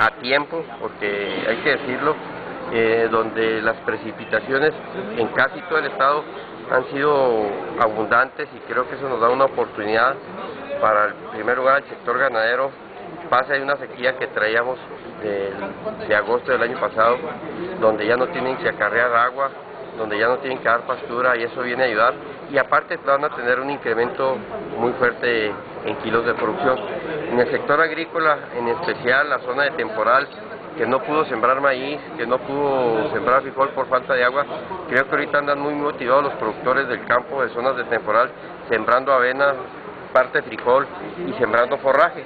a tiempo, porque hay que decirlo, eh, donde las precipitaciones en casi todo el estado han sido abundantes y creo que eso nos da una oportunidad para, en primer lugar, el sector ganadero, pase de una sequía que traíamos de agosto del año pasado, donde ya no tienen que acarrear agua, donde ya no tienen que dar pastura y eso viene a ayudar. Y aparte van a tener un incremento muy fuerte en kilos de producción. En el sector agrícola, en especial la zona de temporal, que no pudo sembrar maíz, que no pudo sembrar frijol por falta de agua, creo que ahorita andan muy motivados los productores del campo de zonas de temporal, sembrando avena, parte frijol y sembrando forraje.